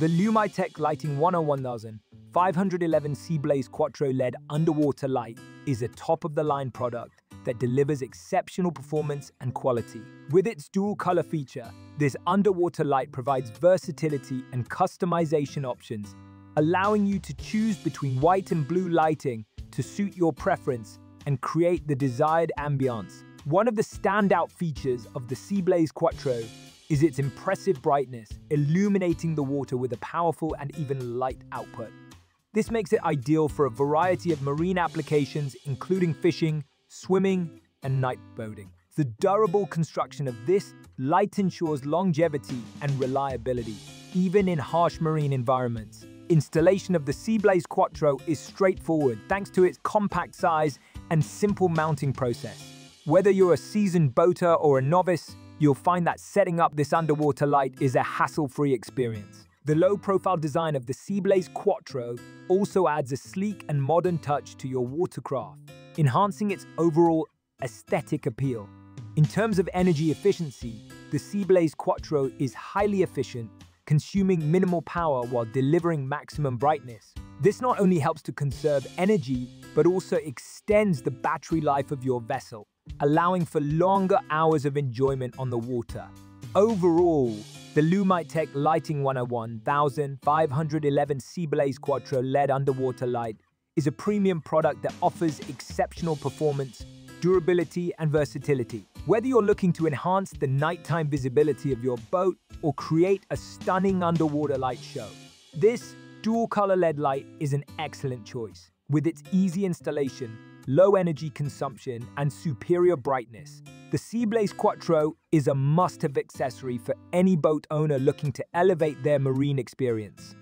The Lumitec Lighting 101000 511 Seablaze Quattro LED underwater light is a top-of-the-line product that delivers exceptional performance and quality. With its dual color feature, this underwater light provides versatility and customization options, allowing you to choose between white and blue lighting to suit your preference and create the desired ambiance. One of the standout features of the Seablaze Quattro is its impressive brightness, illuminating the water with a powerful and even light output. This makes it ideal for a variety of marine applications, including fishing, swimming, and night boating. The durable construction of this light ensures longevity and reliability, even in harsh marine environments. Installation of the Seablaze Quattro is straightforward thanks to its compact size and simple mounting process. Whether you're a seasoned boater or a novice, you'll find that setting up this underwater light is a hassle-free experience. The low-profile design of the Seablaze Quattro also adds a sleek and modern touch to your watercraft, enhancing its overall aesthetic appeal. In terms of energy efficiency, the Seablaze Quattro is highly efficient, consuming minimal power while delivering maximum brightness. This not only helps to conserve energy, but also extends the battery life of your vessel, allowing for longer hours of enjoyment on the water. Overall, the Lumitec Lighting 101 1511 Seablaze Quattro LED underwater light is a premium product that offers exceptional performance, durability, and versatility. Whether you're looking to enhance the nighttime visibility of your boat or create a stunning underwater light show, this dual-color LED light is an excellent choice. With its easy installation, low energy consumption, and superior brightness, the Seablaze Quattro is a must-have accessory for any boat owner looking to elevate their marine experience.